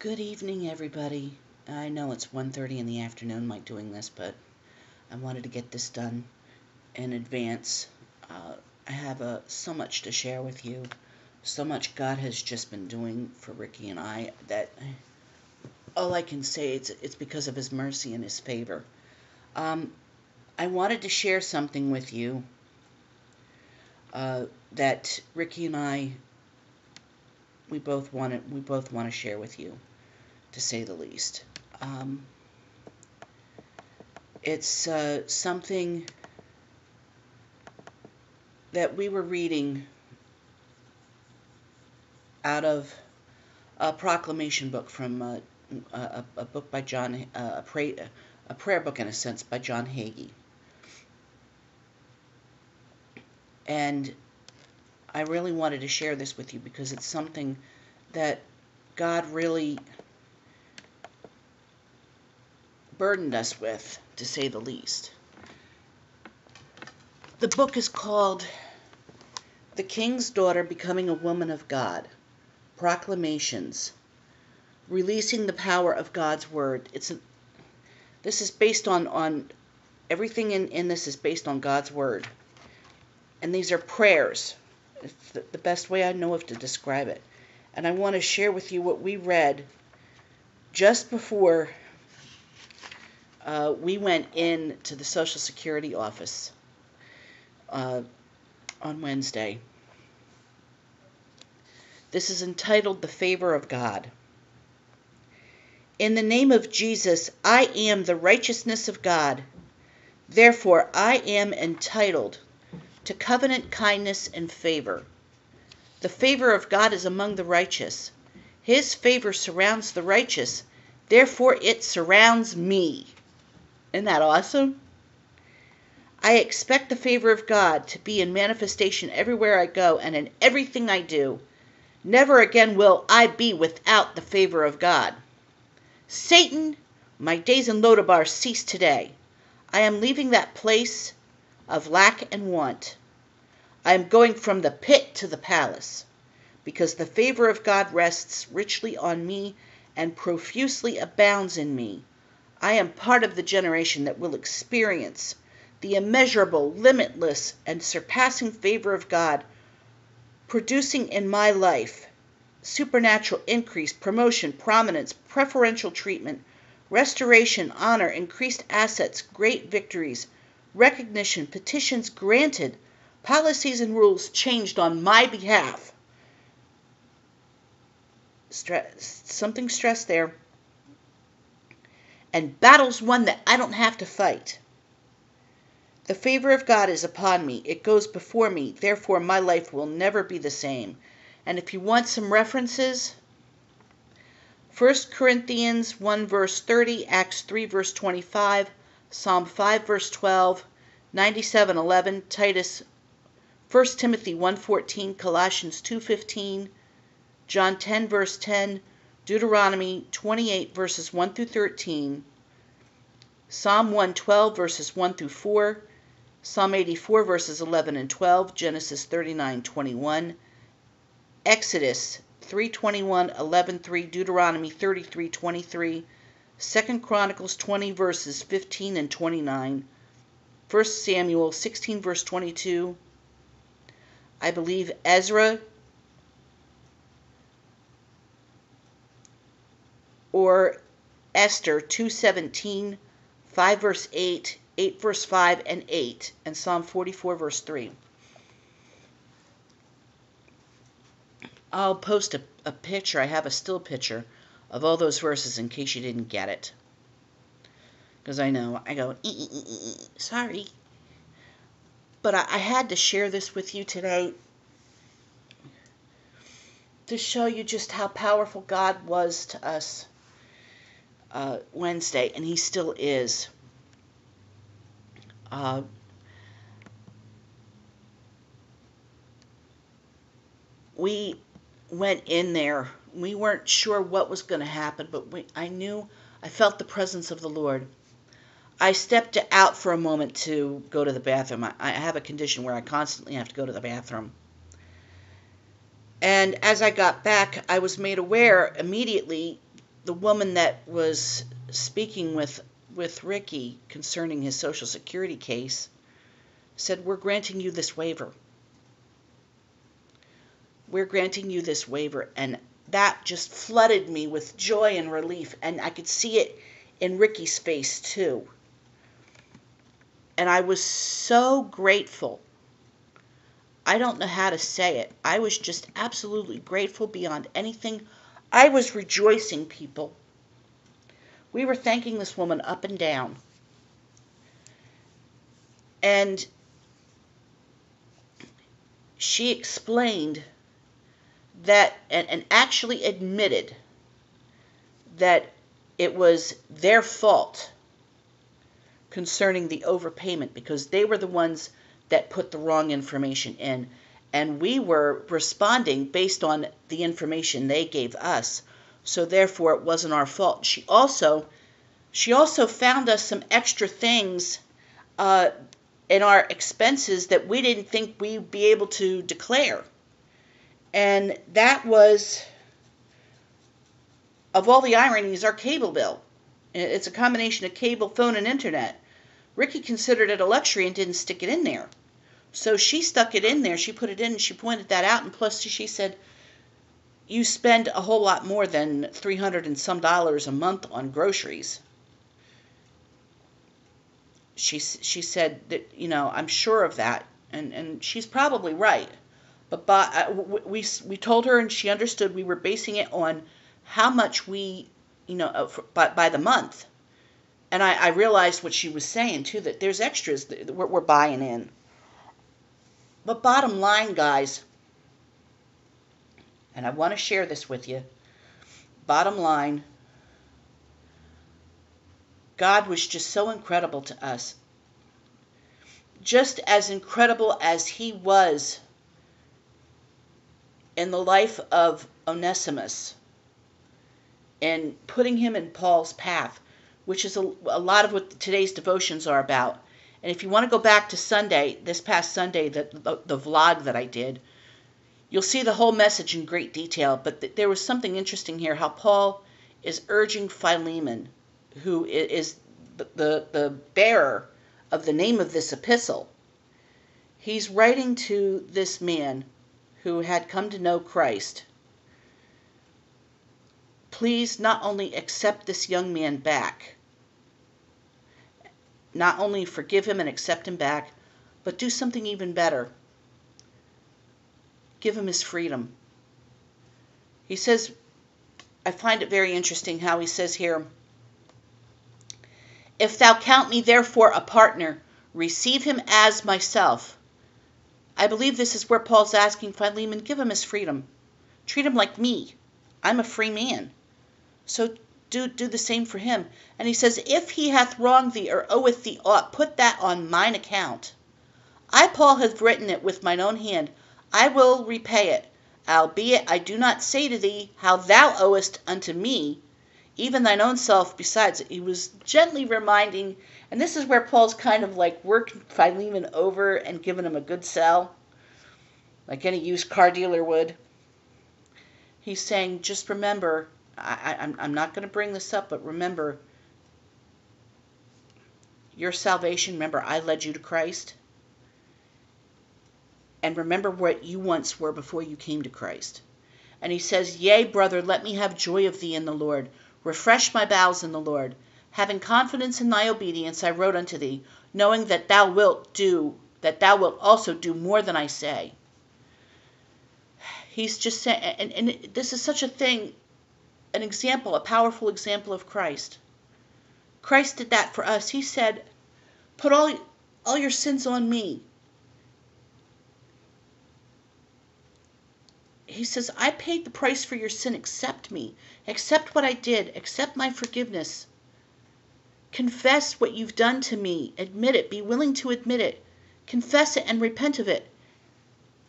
Good evening, everybody. I know it's 1.30 in the afternoon, Mike doing this, but I wanted to get this done in advance. Uh, I have uh, so much to share with you, so much God has just been doing for Ricky and I that all I can say is it's because of His mercy and His favor. Um, I wanted to share something with you uh, that Ricky and I we both want to we both want to share with you, to say the least. Um, it's uh, something that we were reading out of a proclamation book from uh, a, a, book by John, uh, a, pray, a prayer book in a sense by John Hagee. And I really wanted to share this with you because it's something that God really burdened us with, to say the least. The book is called The King's Daughter Becoming a Woman of God Proclamations Releasing the Power of God's Word. It's a, this is based on, on everything in, in this is based on God's Word. And these are prayers it's the, the best way I know of to describe it. And I want to share with you what we read just before uh, we went in to the Social Security office uh, on Wednesday. This is entitled The Favor of God. In the name of Jesus, I am the righteousness of God. Therefore, I am entitled to covenant kindness and favor. The favor of God is among the righteous. His favor surrounds the righteous, therefore it surrounds me. Isn't that awesome? I expect the favor of God to be in manifestation everywhere I go and in everything I do. Never again will I be without the favor of God. Satan, my days in Lodabar cease today. I am leaving that place of lack and want. I am going from the pit to the palace, because the favor of God rests richly on me and profusely abounds in me. I am part of the generation that will experience the immeasurable, limitless, and surpassing favor of God, producing in my life supernatural increase, promotion, prominence, preferential treatment, restoration, honor, increased assets, great victories, recognition, petitions granted, policies and rules changed on my behalf. Something stressed there. And battles won that I don't have to fight. The favor of God is upon me. It goes before me. Therefore, my life will never be the same. And if you want some references, 1 Corinthians 1 verse 30, Acts 3 verse 25, Psalm 5 verse 12, 97:11, Titus 1 Timothy 1:14, Colossians 2:15, John 10 verse 10, Deuteronomy 28 verses 1 through 13, Psalm 112 verses 1 through 4, Psalm 84 verses 11 and 12, Genesis 39:21, Exodus 3:21, 11:3, Deuteronomy 33:23, 2 Chronicles 20 verses 15 and 29, 1 Samuel 16, verse 22. I believe Ezra or Esther 2:17, 5 verse 8, 8 verse 5 and 8, and Psalm 44 verse 3. I'll post a, a picture. I have a still picture of all those verses in case you didn't get it because I know I go, sorry. But I, I had to share this with you today to show you just how powerful God was to us uh, Wednesday, and He still is. Uh, we went in there. We weren't sure what was going to happen, but we, I knew I felt the presence of the Lord. I stepped out for a moment to go to the bathroom. I, I have a condition where I constantly have to go to the bathroom. And as I got back, I was made aware immediately the woman that was speaking with with Ricky concerning his Social Security case said, We're granting you this waiver. We're granting you this waiver. And that just flooded me with joy and relief. And I could see it in Ricky's face, too. And I was so grateful. I don't know how to say it. I was just absolutely grateful beyond anything. I was rejoicing, people. We were thanking this woman up and down. And she explained that and, and actually admitted that it was their fault concerning the overpayment because they were the ones that put the wrong information in and we were responding based on the information they gave us so therefore it wasn't our fault. She also she also found us some extra things uh, in our expenses that we didn't think we'd be able to declare. And that was, of all the ironies, our cable bill. It's a combination of cable, phone, and internet. Ricky considered it a luxury and didn't stick it in there. So she stuck it in there. She put it in and she pointed that out. And plus, she said, you spend a whole lot more than 300 and some dollars a month on groceries. She, she said that, you know, I'm sure of that. And, and she's probably right. But by, uh, we, we told her and she understood we were basing it on how much we, you know, uh, by, by the month. And I, I realized what she was saying too, that there's extras that we're, we're buying in. But bottom line, guys, and I want to share this with you. Bottom line, God was just so incredible to us. Just as incredible as He was in the life of Onesimus and putting him in Paul's path, which is a, a lot of what today's devotions are about. And if you want to go back to Sunday, this past Sunday, the, the, the vlog that I did, You'll see the whole message in great detail, but th- there was something interesting here how Paul is urging Philemon, who is the, the, the bearer of the name of this epistle. He's writing to this man who had come to know Christ. Please not only accept this young man back, not only forgive him and accept him back, but do something even better give him his freedom. He says, I find it very interesting how he says here, If thou count me therefore a partner, receive him as myself. I believe this is where Paul's asking Philemon, give him his freedom. Treat him like me. I'm a free man. So do, do the same for him. And he says, If he hath wronged thee or oweth thee aught, put that on mine account. I, Paul, have written it with mine own hand. I will repay it, albeit I do not say to thee how thou owest unto me, even thine own self besides. He was gently reminding, and this is where Paul's kind of like working Philemon over and giving him a good sell, like any used car dealer would. He's saying, just remember, I, I, I'm not going to bring this up, but remember, your salvation, remember, I led you to Christ and remember what you once were before you came to Christ. And he says, Yea, brother, let me have joy of thee in the Lord. Refresh my bowels in the Lord. Having confidence in thy obedience, I wrote unto thee, knowing that thou wilt do, that thou wilt also do more than I say. He's just saying, and, and this is such a thing, an example, a powerful example of Christ. Christ did that for us. He said, Put all, all your sins on me. he says, I paid the price for your sin. Accept me. Accept what I did. Accept my forgiveness. Confess what you've done to me. Admit it. Be willing to admit it. Confess it and repent of it.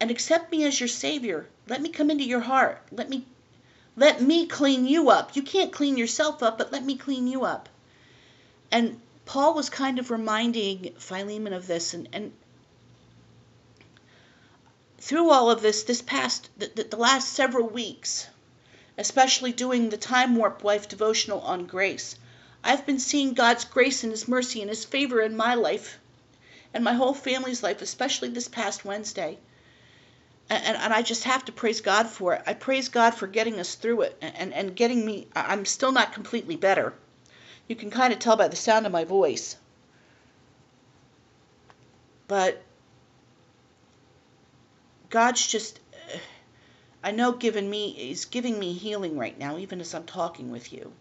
And accept me as your Savior. Let me come into your heart. Let me let me clean you up. You can't clean yourself up, but let me clean you up. And Paul was kind of reminding Philemon of this, and, and through all of this, this past, the, the last several weeks, especially doing the Time Warp Wife devotional on grace. I've been seeing God's grace and His mercy and His favor in my life and my whole family's life, especially this past Wednesday. And, and, I just have to praise God for it. I praise God for getting us through it and, and, getting me. I'm still not completely better. You can kind of tell by the sound of my voice. But God's just I know giving me is giving me healing right now, even as I'm talking with you.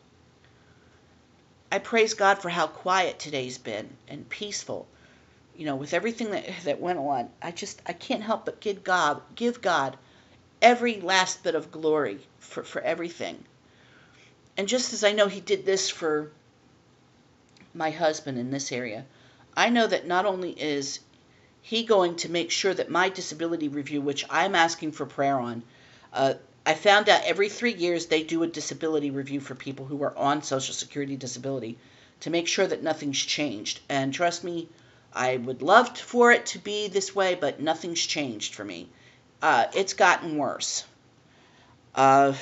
I praise God for how quiet today's been and peaceful. You know, with everything that that went on, I just I can't help but give God give God every last bit of glory for, for everything. And just as I know he did this for my husband in this area, I know that not only is he going to make sure that my disability review, which I'm asking for prayer on, uh, I found out every three years they do a disability review for people who are on Social Security disability to make sure that nothing's changed. And trust me, I would love for it to be this way, but nothing's changed for me. Uh, it's gotten worse. Uh,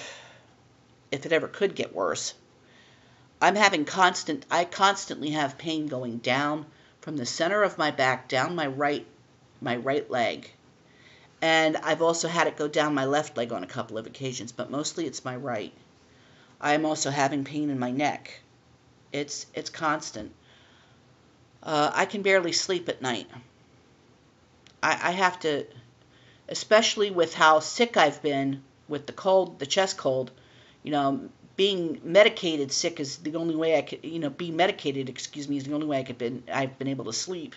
if it ever could get worse. I'm having constant, I constantly have pain going down from the center of my back down my right, my right leg and I've also had it go down my left leg on a couple of occasions, but mostly it's my right. I am also having pain in my neck. It's it's constant. Uh, I can barely sleep at night. I, I have to, especially with how sick I've been with the cold, the chest cold. You know, being medicated sick is the only way I could, you know, be medicated, excuse me, is the only way I could been I've been able to sleep.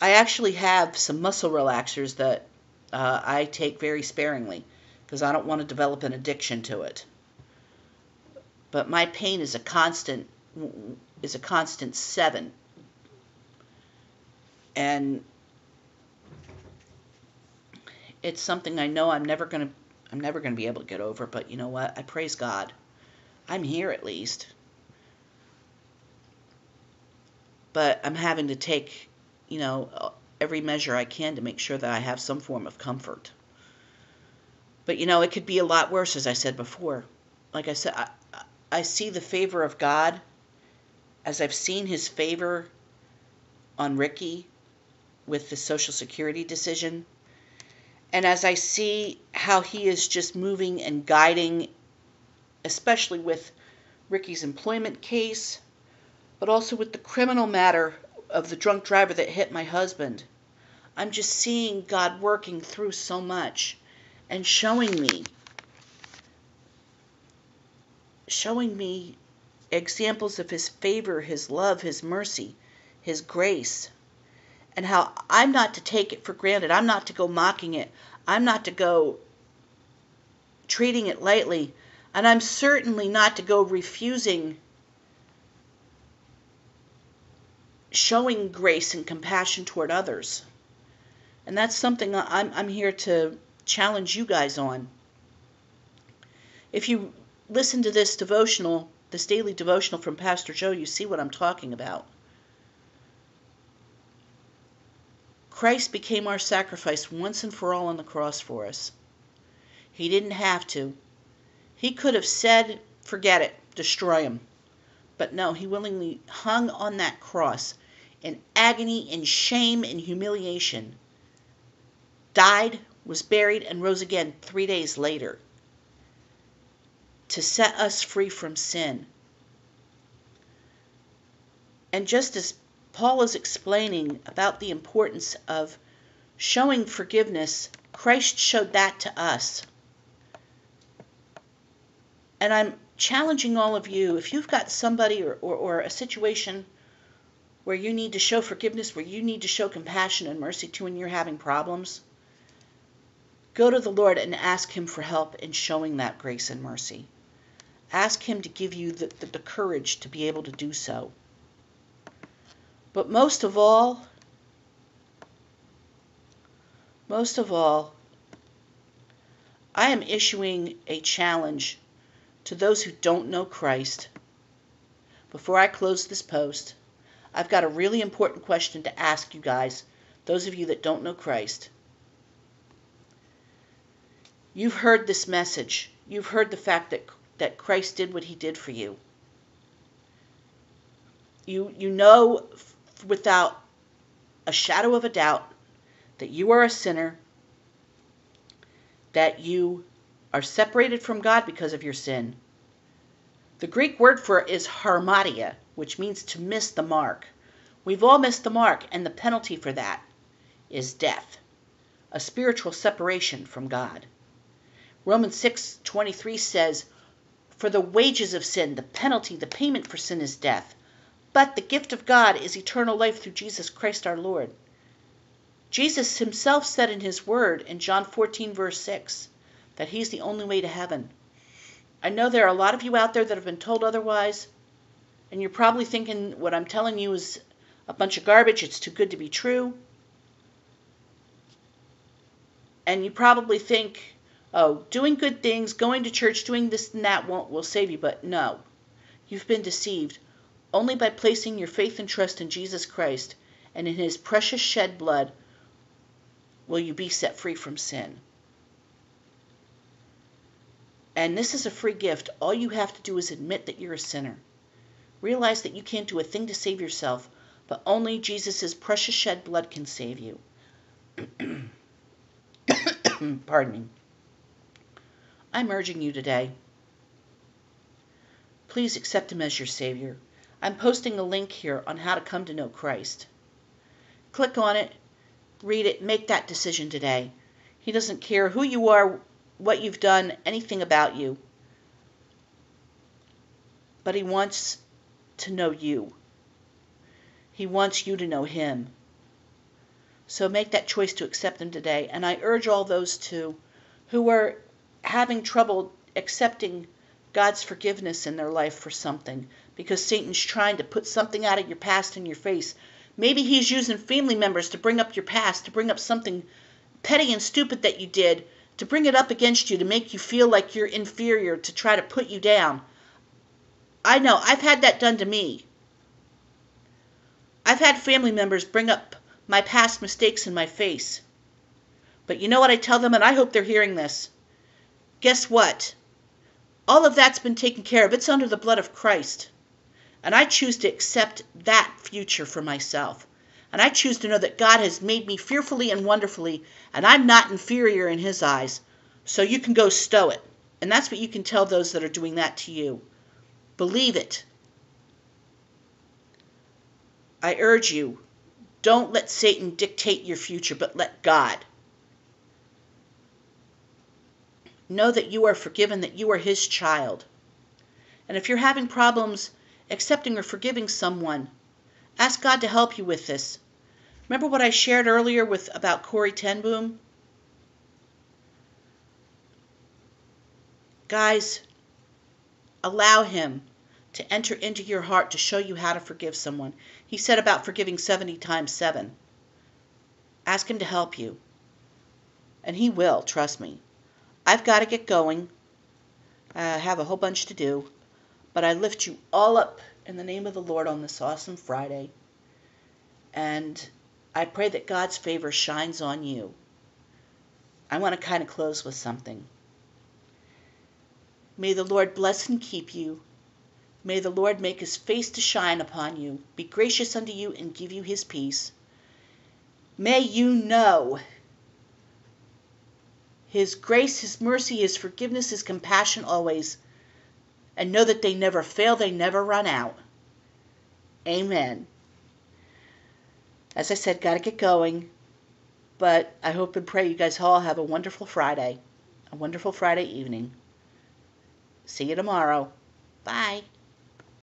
I actually have some muscle relaxers that uh, I take very sparingly because I don't want to develop an addiction to it. But my pain is a constant is a constant seven, and it's something I know I'm never gonna I'm never gonna be able to get over. But you know what? I praise God. I'm here at least. But I'm having to take, you know, every measure I can to make sure that I have some form of comfort. But you know, it could be a lot worse, as I said before. Like I said, I, I see the favor of God as I've seen his favor on Ricky with the Social Security decision. And as I see how he is just moving and guiding, especially with Ricky's employment case, but also with the criminal matter of the drunk driver that hit my husband. I'm just seeing God working through so much and showing me showing me examples of his favor, his love, his mercy, his grace, and how I'm not to take it for granted. I'm not to go mocking it. I'm not to go treating it lightly. And I'm certainly not to go refusing showing grace and compassion toward others. And that's something I'm, I'm here to challenge you guys on. If you listen to this devotional, this daily devotional from Pastor Joe, you see what I'm talking about. Christ became our sacrifice once and for all on the cross for us. He didn't have to. He could have said, forget it, destroy him. But no, he willingly hung on that cross in agony, in shame, in humiliation died, was buried, and rose again three days later to set us free from sin. And just as Paul is explaining about the importance of showing forgiveness, Christ showed that to us. And I'm challenging all of you if you've got somebody or, or, or, a situation where you need to show forgiveness, where you need to show compassion and mercy to, and you're having problems, Go to the Lord and ask Him for help in showing that grace and mercy. Ask Him to give you the, the, the courage to be able to do so. But most of all, most of all, I am issuing a challenge to those who don't know Christ. Before I close this post, I've got a really important question to ask you guys, those of you that don't know Christ. You've heard this message. you've heard the fact that, that Christ did what he did for you. You, you know without a shadow of a doubt that you are a sinner, that you are separated from God because of your sin. The Greek word for it is hamartia, which means to miss the mark. We've all missed the mark, and the penalty for that is death, a spiritual separation from God. Romans 6:23 says, "For the wages of sin, the penalty, the payment for sin is death, but the gift of God is eternal life through Jesus Christ our Lord." Jesus himself said in his word in John 14 verse 6 that he's the only way to heaven. I know there are a lot of you out there that have been told otherwise, and you're probably thinking what I'm telling you is a bunch of garbage, it's too good to be true. And you probably think, oh, doing good things, going to church, doing this and that won't will save you, but no. You've been deceived. Only by placing your faith and trust in Jesus Christ and in his precious shed blood will you be set free from sin. And this is a free gift. All you have to do is admit that you're a sinner. Realize that you can't do a thing to save yourself, but only Jesus' precious shed blood can save you. Pardon me. I'm urging you today. Please accept Him as your Savior. I'm posting a link here on how to come to know Christ. Click on it, read it, make that decision today. He doesn't care who you are, what you've done, anything about you. But He wants to know you. He wants you to know Him. So make that choice to accept Him today. And I urge all those too who are having trouble accepting God's forgiveness in their life for something because Satan's trying to put something out of your past in your face. Maybe he's using family members to bring up your past, to bring up something petty and stupid that you did to bring it up against you to make you feel like you're inferior, to try to put you down. I know, I've had that done to me. I've had family members bring up my past mistakes in my face. But you know what I tell them, and I hope they're hearing this. Guess what? All of that's been taken care of. It's under the blood of Christ. And I choose to accept that future for myself. And I choose to know that God has made me fearfully and wonderfully, and I'm not inferior in His eyes. So you can go stow it. And that's what you can tell those that are doing that to you. Believe it. I urge you, don't let Satan dictate your future, but let God. Know that you are forgiven, that you are His child. And if you're having problems accepting or forgiving someone, ask God to help you with this. Remember what I shared earlier with about Corrie ten Boom? Guys, allow him to enter into your heart to show you how to forgive someone. He said about forgiving 70 times 7. Ask him to help you. And he will, trust me. I've got to get going. I have a whole bunch to do. But I lift you all up in the name of the Lord on this awesome Friday. And I pray that God's favor shines on you. I want to kind of close with something. May the Lord bless and keep you. May the Lord make his face to shine upon you, be gracious unto you, and give you his peace. May you know his grace, his mercy, his forgiveness, his compassion always, and know that they never fail, they never run out. Amen as I said, got to get going. But I hope and pray you guys all have a wonderful Friday, a wonderful Friday evening. See you tomorrow. Bye.